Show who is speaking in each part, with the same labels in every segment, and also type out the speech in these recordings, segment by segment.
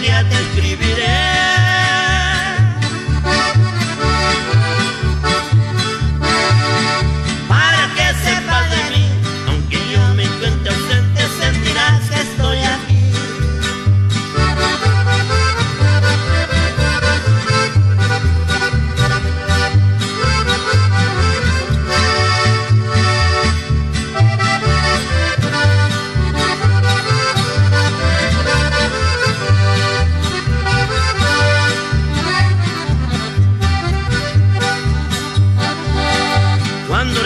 Speaker 1: día te escribiré.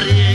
Speaker 1: Yeah.